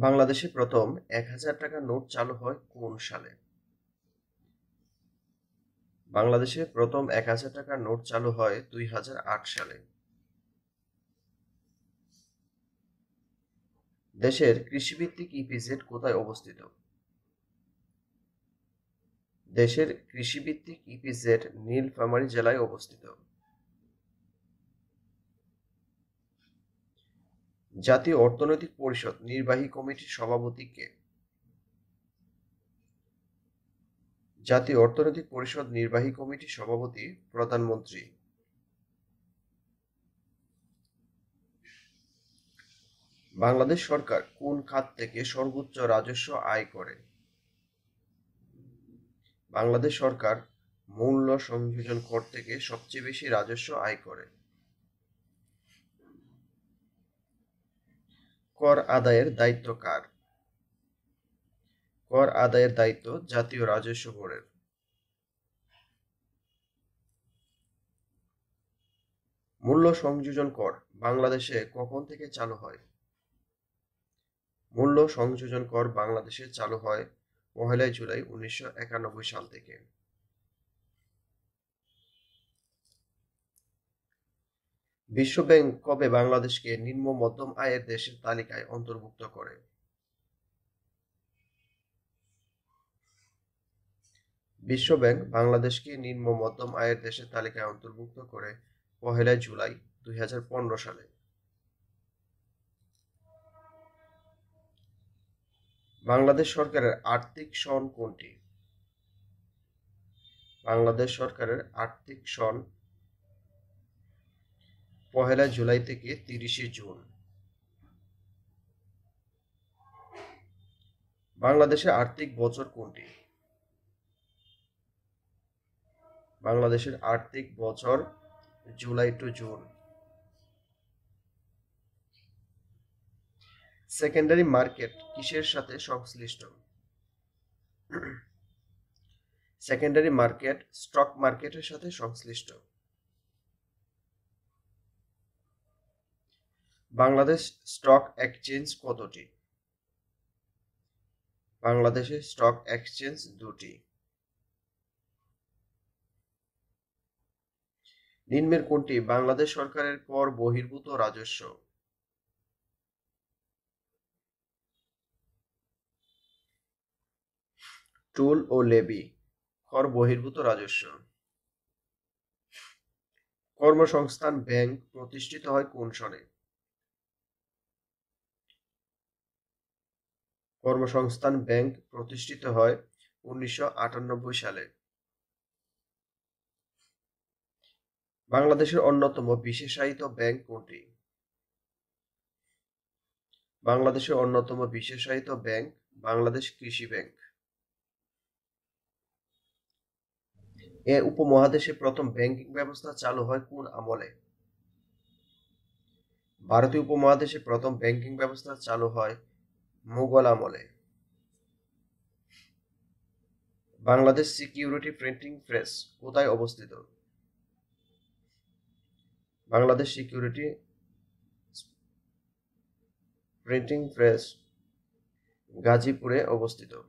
বাংলাদেশে প্রথম এক হাজার টাকার নোট চালু হয় কোন সালে? বাংলাদেশে প্রথম এক হাজার টাকার নোট চালু হয় দুই হাজার আট সালে। দেশের কৃষিভিত্তিক ইপিজেড কোথায় অবস্থিত? দেশের কৃষিভিত্তিক ইপিজেড নীলফামারী জেলায় অবস্থিত। জাতীয় অর্থনৈতিক পরিষদ নির্বাহী কমিটির সভাপতি কে জাতীয় অর্থনৈতিক পরিষদ নির্বাহী কমিটির সভাপতি, প্রধানমন্ত্রী। বাংলাদেশ সরকার কোন খাত থেকে সর্বোচ্চ রাজস্ব আয় করে? বাংলাদেশ সরকার মূল্য সংযোজন কর থেকে সবচেয়ে বেশি রাজস্ব আয় করে। কর আদায়ের দায়িত্ব কার? কর আদায়ের দায়িত্ব জাতীয় রাজস্ব বোর্ডের। মূল্য সংযোজন কর বাংলাদেশে কখন থেকে চালু হয়? মূল্য সংযোজন কর বাংলাদেশে চালু হয় পহেলা জুলাই উনিশশো একানব্বই সাল থেকে। বিশ্বব্যাংক কবে বাংলাদেশকে নিম্ন মধ্যম আয়ের দেশের তালিকায় অন্তর্ভুক্ত করে? বিশ্বব্যাংক বাংলাদেশকে নিম্ন মধ্যম আয়ের দেশের তালিকায় অন্তর্ভুক্ত করে পহেলা জুলাই দুই হাজার পনেরো সালে। বাংলাদেশ সরকারের আর্থিক সন কোনটি? বাংলাদেশ সরকারের আর্থিক সন পহেলা জুলাই থেকে তিরিশে জুন। বাংলাদেশের আর্থিক বছর কোনটি? বাংলাদেশের আর্থিক বছর July to June. Secondary market কিসের সাথে সংশ্লিষ্ট? সেকেন্ডারি মার্কেট স্টক মার্কেটের সাথে সংশ্লিষ্ট। বাংলাদেশ স্টক এক্সচেঞ্জ কতটি? বাংলাদেশে স্টক এক্সচেঞ্জ দুটি। নিম্নের কোনটি? বাংলাদেশ সরকারের কর বহির্ভূত রাজস্ব। টুল ও লেবি, কর বহির্ভূত রাজস্ব। কর্মসংস্থান ব্যাংক প্রতিষ্ঠিত হয় কোন সনে? কর্মসংস্থান ব্যাংক প্রতিষ্ঠিত হয় উনিশশো আটানব্বই সালে। বাংলাদেশের অন্যতম বিশেষায়িত ব্যাংক কোনটি? বাংলাদেশের অন্যতম বিশেষায়িত ব্যাংক বাংলাদেশ কৃষি ব্যাংক। এ উপমহাদেশে প্রথম ব্যাংকিং ব্যবস্থা চালু হয় কোন আমলে? ভারতীয় উপমহাদেশে প্রথম ব্যাংকিং ব্যবস্থা চালু হয় মুঘল আমলে। বাংলাদেশ সিকিউরিটি প্রিন্টিং প্রেস কোথায় অবস্থিত? বাংলাদেশ সিকিউরিটি প্রিন্টিং প্রেস গাজীপুরে অবস্থিত।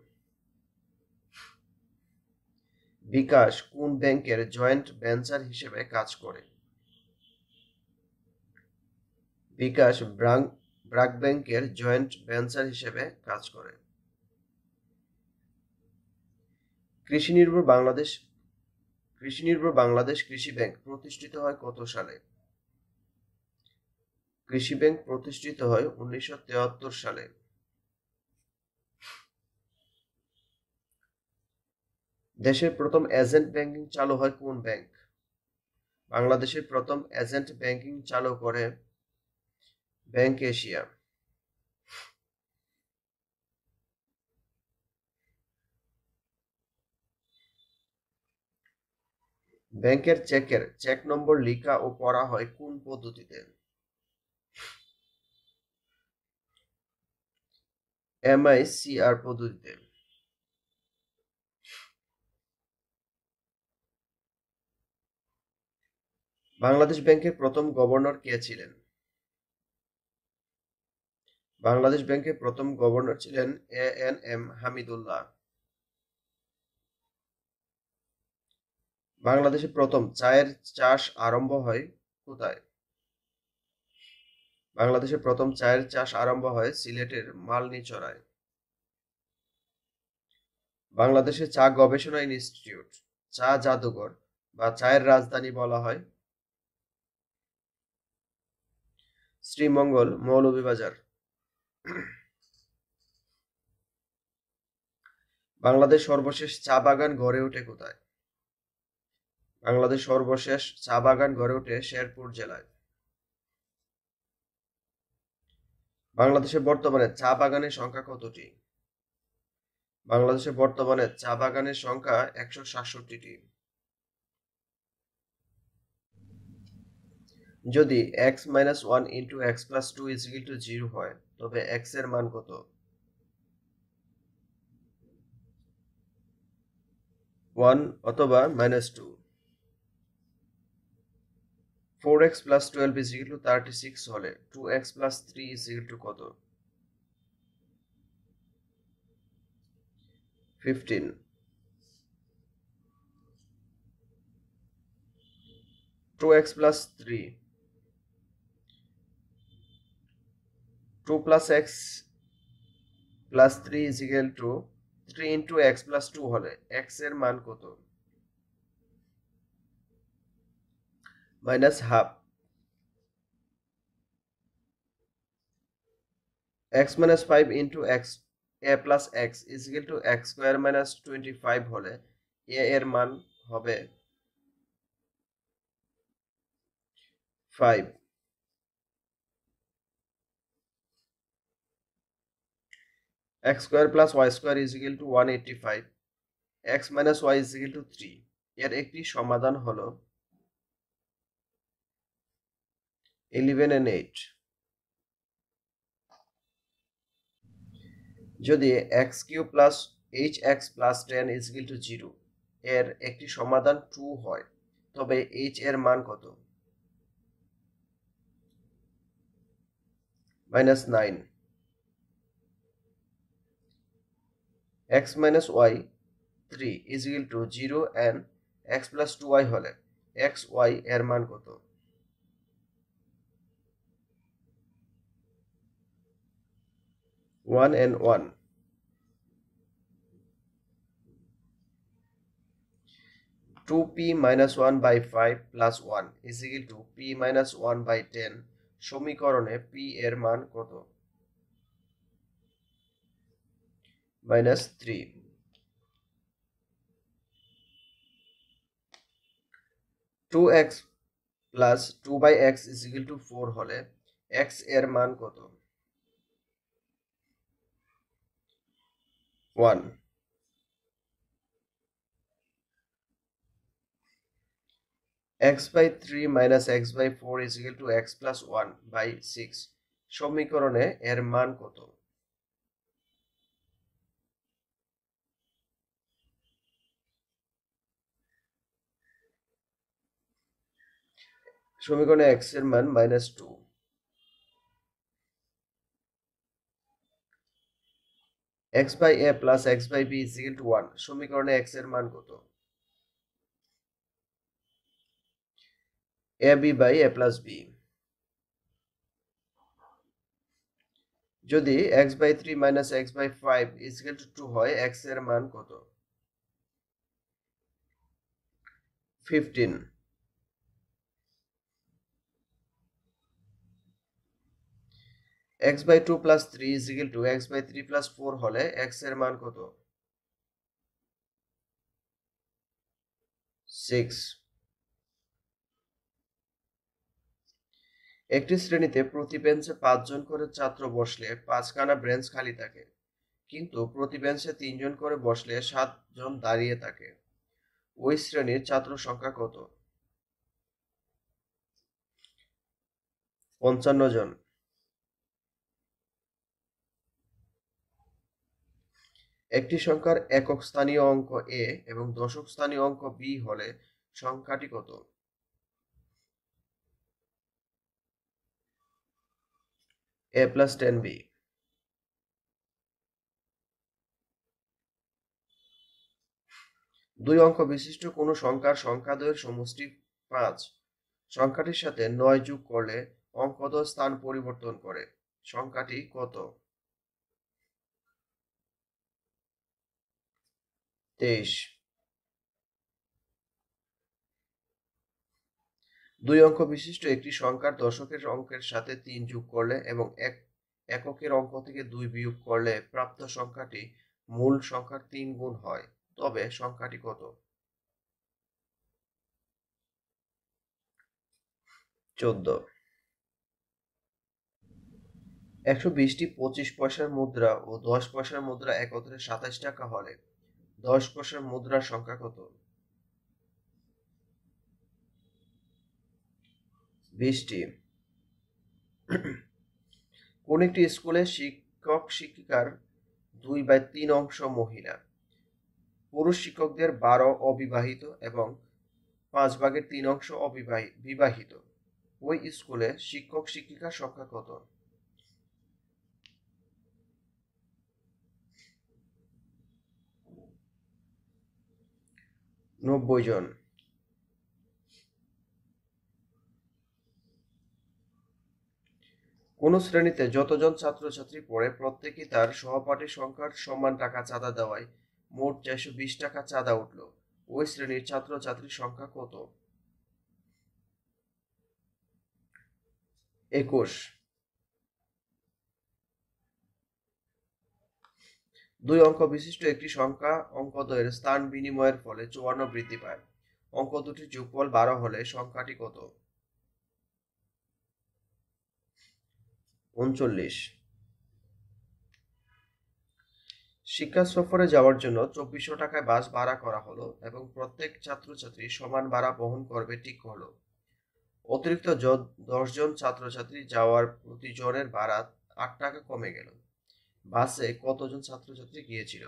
বিকাশ কোন ব্যাংকের জয়েন্ট ভেঞ্চার হিসেবে কাজ করে? বিকাশ ব্রাক ব্যাংকের জয়েন্ট ভেঞ্চার হিসেবে কাজ করে। কৃষি নির্ভর বাংলাদেশ, কৃষি নির্ভর বাংলাদেশ কৃষি ব্যাংক প্রতিষ্ঠিত হয় কত সালে? কৃষি ব্যাংক প্রতিষ্ঠিত হয় উনিশশো সালে। দেশের প্রথম এজেন্ট ব্যাংকিং চালু হয় কোন ব্যাংক? বাংলাদেশের প্রথম এজেন্ট ব্যাংকিং চালু করে ব্যাংক এশিয়া। ব্যাংকের চেকের, চেক নম্বর লিখা ও পড়া হয় কোন পদ্ধতিতে? এমআইসিআর পদ্ধতিতে। বাংলাদেশ ব্যাংকের প্রথম গভর্নর কে ছিলেন? বাংলাদেশ ব্যাংকের প্রথম গভর্নর ছিলেন এ এন এম হামিদুল্লাহ। বাংলাদেশে প্রথম চায়ের চাষ আরম্ভ হয় কোথায়? বাংলাদেশে প্রথম চায়ের চাষ আরম্ভ হয় সিলেটের মালনীচরায় বাংলাদেশে চা গবেষণা ইনস্টিটিউট, চা জাদুঘর বা চায়ের রাজধানী বলা হয়। শ্রীমঙ্গল মৌলভীবাজার। বাংলাদেশ সর্বশেষ চা বাগান গড়ে ওঠে কোথায়? বাংলাদেশ সর্বশেষ চা বাগান গড়ে ওঠে শেরপুর জেলায়। বাংলাদেশে বর্তমানে চা বাগানের সংখ্যা কতটি? বাংলাদেশে বর্তমানে চা বাগানের সংখ্যা একশো সাতষট্টিটি। যদি X minus one into X plus two is to zero হয় তবে এক্সের মান কত? ওয়ান অথবা minus two four X plus twelve is equal to thirty six হলে two X plus three is equal to কত? Fifteen two X plus three two plus X plus three is two three into X plus two হলে এক্সের মান কত? Minus half X minus five into X A plus X is two X square minus twenty five হলে এ এর মান হবে five x square plus y square is equal to 185 x minus y is equal to 3 এর একটি সমাধান হলো 11 and 8 যদি x cube plus hx plus 10 is equal to 0 এর একটি সমাধান 2 হয় তবে h এর মান কত minus nine x minus y 3 is equal to 0 and x plus 2y হলে x, y এর মান কত? One and one two P minus one by five plus one is equal to P minus one by ten সমীকরণে P এর মান কত? Three two X plus two by X is equal to four হলে এক্সের মান কত? One X by three minus X by four is equal to X plus one by six সমীকরণে এর মান কত? সমীকরণে এক্সের মান minus two X by A plus X by B is equal to one সমীকরণে এক্সের মান কত? A B by A plus B যদি X by three minus X by five is equal to two হয় এক্সের মান কত? Fifteen X by two plus three is equal to X by three plus four হলে এক্সের মান কত? একটি শ্রেণীতে প্রতি বেঞ্চে পাঁচজন করে ছাত্র বসলে পাঁচখানা ব্রেঞ্চ খালি থাকে। কিন্তু প্রতি বেঞ্চে তিনজন করে বসলে সাতজন দাঁড়িয়ে থাকে। ওই শ্রেণির ছাত্র সংখ্যা কত? পঞ্চান্ন জন। একটি সংখ্যার একক স্থানীয় অঙ্ক এ এবং দশক স্থানীয় অঙ্ক বি হলে সংখ্যাটি কত? এ প্লাস টেন বি দুই অঙ্ক বিশিষ্ট কোন সংখ্যার সংখ্যাদ্বয়ের সমষ্টি পাঁচ। সংখ্যাটির সাথে নয় যোগ করলে অঙ্কদ স্থান পরিবর্তন করে। সংখ্যাটি কত? তেইশ দুই অঙ্ক বিশিষ্ট একটি সংখ্যার দশকের অঙ্কের সাথে তিন যোগ করলে এবং এক, এককের অঙ্ক থেকে দুই বিয়োগ করলে প্রাপ্ত সংখ্যাটি মূল সংখ্যার তিন গুণ হয়। তবে সংখ্যাটি কত? চোদ্দ। একশো বিশটি পঁচিশ পয়সার মুদ্রা ও দশ পয়সার মুদ্রা একত্রে সাতাশ টাকা হলে দশ পয়সার মুদ্রার সংখ্যা কত? বিশটি। কোন একটি স্কুলে শিক্ষক, শিক্ষিকার দুই বাই তিন অংশ মহিলা। পুরুষ শিক্ষকদের বারো অবিবাহিত এবং পাঁচ ভাগের তিন অংশ অবিবাহিত বিবাহিত। ওই স্কুলে শিক্ষক, শিক্ষিকার সংখ্যা কত? নব্বই জন। কোন শ্রেণীতে যতজন ছাত্রছাত্রী পড়ে, প্রত্যেকেই তার সহপাঠীর সংখ্যার সমান টাকা চাঁদা দেওয়ায়। মোট চারশো বিশ টাকা চাঁদা উঠল। ওই শ্রেণির ছাত্রছাত্রীর সংখ্যা কত? একুশ। দুই অঙ্ক বিশিষ্ট একটি সংখ্যা অঙ্কদ্বয়ের স্থান বিনিময়ের ফলে চুয়ান্ন বৃদ্ধি পায়। অঙ্ক দুটি যোগফল বারো হলে সংখ্যাটি কত? উনচল্লিশ। শিক্ষা সফরে যাওয়ার জন্য চব্বিশশো টাকায় বাস ভাড়া করা হলো এবং প্রত্যেক ছাত্রছাত্রী সমান ভাড়া বহন করবে ঠিক হলো। অতিরিক্ত দশজন ছাত্রছাত্রী যাওয়ার প্রতি জনের ভাড়া আট টাকা কমে গেল। বাসে কতজন ছাত্রছাত্রী গিয়েছিল?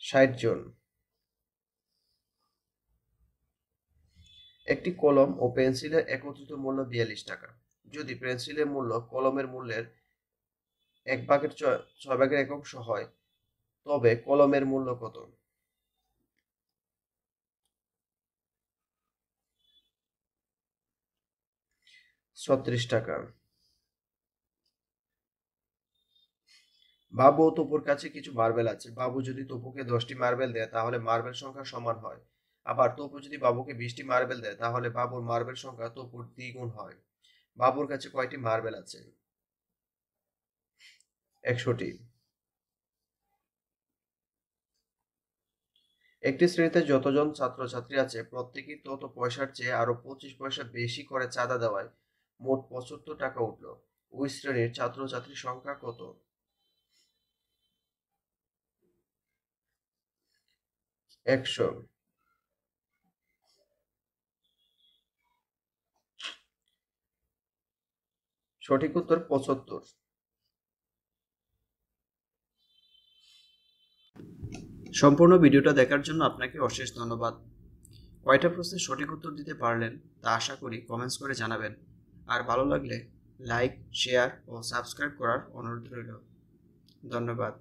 ষাট জন। একটি কলম ও পেন্সিলের একত্রিত মূল্য বিয়াল্লিশ টাকা। যদি পেন্সিলের মূল্য কলমের মূল্যের এক ভাগের ছয় ভাগের এক অংশ হয়, তবে কলমের মূল্য কত? ছত্রিশ টাকা। বাবু ও তপুর কাছে কিছু মার্বেল আছে। বাবু যদি তপুকে দশটি মার্বেল দেয়, তাহলে মার্বেল সংখ্যা সমান হয়। আবার তপু যদি বাবুকে বিশটি মার্বেল দেয়, তাহলে বাবুর মার্বেল সংখ্যা তপুর দ্বিগুণ হয়। বাবুর কাছে কয়টি মার্বেল আছে? একশোটি। একটি শ্রেণীতে যতজন ছাত্রছাত্রী আছে, প্রত্যেকেই তত পয়সার চেয়ে আরও পঁচিশ পয়সা বেশি করে চাঁদা দেওয়ায়। মোট পঁচাত্তর টাকা উঠল। ওই শ্রেণির ছাত্রছাত্রীর সংখ্যা কত? একশো। সঠিক উত্তর পঁচাত্তর। সম্পূর্ণ ভিডিওটা দেখার জন্য আপনাকে অশেষ ধন্যবাদ। কয়টা প্রশ্নের সঠিক উত্তর দিতে পারলেন তা আশা করি কমেন্টস করে জানাবেন। আর ভালো লাগলে লাইক শেয়ার ও সাবস্ক্রাইব করার অনুরোধ রইল। ধন্যবাদ।